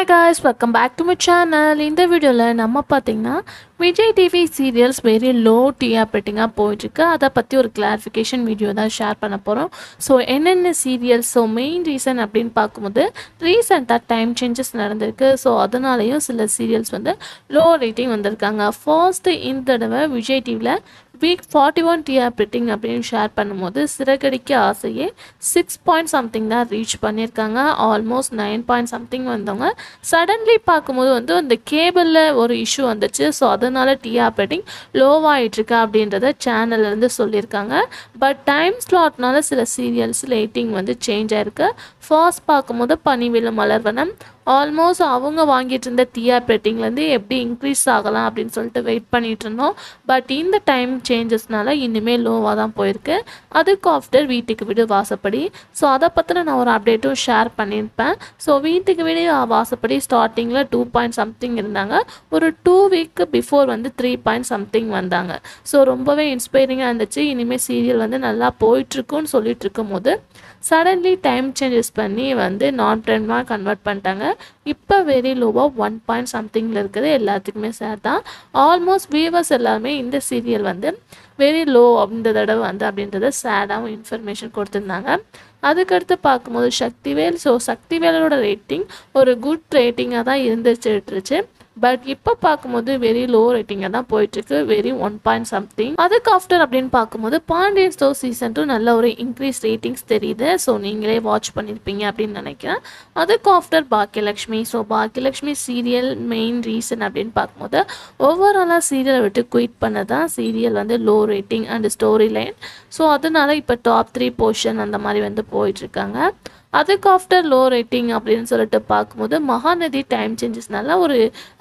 Hi guys welcome back to my channel இந்த வீடியோவில் நம்ம பார்த்தீங்கன்னா Vijay TV serials very low TR ரேட்டிங்காக போயிட்டுருக்கு. அதை பற்றி ஒரு கிளாரிஃபிகேஷன் வீடியோ தான் ஷேர் பண்ண போகிறோம் ஸோ என்னென்ன சீரியல்ஸ் ஸோ மெயின் ரீசன் அப்படின்னு பார்க்கும்போது ரீசெண்டாக டைம் சேஞ்சஸ் நடந்திருக்கு. ஸோ அதனாலேயும் சில சீரியல்ஸ் வந்து லோ ரேட்டிங் வந்திருக்காங்க. ஃபர்ஸ்ட்டு இந்த தடவை விஜய் டிவியில் week forty one TR rating அப்படின்னு ஷேர் பண்ணும்போது சிறகடிக்க ஆசையே சிக்ஸ் பாயிண்ட் சம்திங் தான் ரீச் பண்ணியிருக்காங்க. ஆல்மோஸ்ட் நைன் பாயிண்ட் சம்திங் வந்தவங்க. சடன்லி பார்க்கும்போது வந்து அந்த கேபிளில் ஒரு இஷ்யூ வந்துச்சு. ஸோ அதனால் டிஆர் பிரிட்டிங் லோவாகிட்டுருக்கு அப்படின்றத சேனல்லேருந்து சொல்லியிருக்காங்க. பட் டைம் ஸ்லாட்னால சில சீரியல்ஸ் ரேட்டிங் வந்து சேஞ்ச் ஆயிருக்கு. ஃபர்ஸ்ட் பார்க்கும்போது பனிவிலும் மலர்வனம். ஆல்மோஸ்ட் அவங்க வாங்கிட்டு இருந்த டிஆர் ரேட்டிங்லேருந்து எப்படி இன்க்ரீஸ் ஆகலாம் அப்படின்னு சொல்லிட்டு வெயிட் பண்ணிட்டு இருந்தோம். பட் இந்த டைம் சேஞ்சஸ்னால இனிமேல் லோவாக தான் போயிருக்கு. அதுக்கு ஆஃப்டர் வீட்டுக்கு வீடு வாசப்படி. ஸோ அதை பற்றின நான் ஒரு அப்டேட்டும் ஷேர் பண்ணியிருப்பேன் ஸோ வீட்டுக்கு வீடு வாசப்படி ஸ்டார்டிங்கில் டூ பாயிண்ட் சம்திங் இருந்தாங்க. ஒரு டூ வீக்கு பிஃபோர் வந்து த்ரீ பாயிண்ட் சம்திங் வந்தாங்க. ஸோ ரொம்பவே இன்ஸ்பைரிங்காக இருந்துச்சு. இனிமேல் சீரியல் வந்து நல்லா போயிட்டுருக்குன்னு சொல்லிட்டு இருக்கும்போது சடன்லி டைம் சேஞ்சஸ் பண்ணி வந்து நான் ட்ரெண்டாக கன்வெர்ட் பண்ணிட்டாங்க. இப்போ வெரி லோவாக ஒன் பாயிண்ட் சம்திங்கில் இருக்குது. எல்லாத்துக்குமே சேர் தான். ஆல்மோஸ்ட் வியூவர்ஸ் எல்லாமே இந்த சீரியல் வந்து வெரி லோ இந்த தடவை வந்து அப்படின்றத சேடாகவும் இன்ஃபர்மேஷன் கொடுத்துருந்தாங்க. அதுக்கடுத்து பார்க்கும்போது சக்திவேல் ஸோ சக்திவேலோட ரேட்டிங் ஒரு குட் ரேட்டிங்காக தான் இருந்துச்சுட்டுருச்சு பட் இப்போ பார்க்கும்போது வெரி லோ ரேட்டிங்காக தான் போயிட்டுருக்கு. வெரி ஒன் பாயிண்ட் சம்திங் அதுக்கு ஆஃப்டர் அப்படின்னு பார்க்கும்போது பாண்டியன் ஸ்டோர் சீசன் டூ நல்ல ஒரு இன்க்ரீஸ் ரேட்டிங்ஸ் தெரியுது. ஸோ நீங்களே வாட்ச் பண்ணியிருப்பீங்க அப்படின்னு நினைக்கிறேன். அதுக்கு after Baakiyalakshmi. So Baakiyalakshmi serial main reason அப்படின்னு பார்க்கும்போது ஓவராலாக சீரியலை விட்டு குயிட் பண்ண தான் சீரியல் வந்து low rating and story line so அதனால இப்போ டாப் த்ரீ போர்ஷன் அந்த மாதிரி வந்து போயிட்டுருக்காங்க. அதுக்கு ஆஃப்டர் லோ ரேட்டிங் அப்படின்னு சொல்லிட்டு பார்க்கும்போது மகாநதி டைம் சேஞ்சஸ்னால ஒரு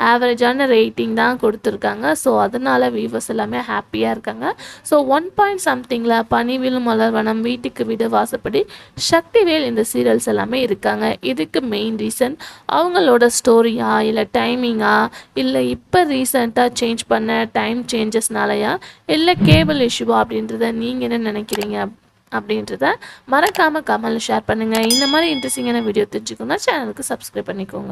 ஆவரேஜான ரேட்டிங் தான் கொடுத்துருக்காங்க. ஸோ அதனால வியூவர்ஸ் எல்லாமே ஹாப்பியாக இருக்காங்க. ஸோ ஒன் பாயிண்ட் சம்திங்கில் பனிவிலும் மலர்வனம் வீட்டுக்கு வீடு வாசப்படி சக்திவேல் இந்த சீரியல்ஸ் எல்லாமே இருக்காங்க. இதுக்கு மெயின் ரீசன் அவங்களோட ஸ்டோரியா இல்லை டைமிங்கா இல்லை இப்போ ரீசெண்டாக சேஞ்ச் பண்ண டைம் சேஞ்சஸ்னாலயா இல்லை கேபிள் இஷ்யூவா அப்படின்றத நீங்கள் என்ன நினைக்கிறீங்க? அப்படின்றத மறக்காமல் கமெண்டில் ஷேர் பண்ணுங்கள் இந்த மாதிரி இன்ட்ரெஸ்டிங்கான வீடியோ தெரிஞ்சுக்கோங்க சேனலுக்கு சப்ஸ்கிரைப் பண்ணிக்கோங்க.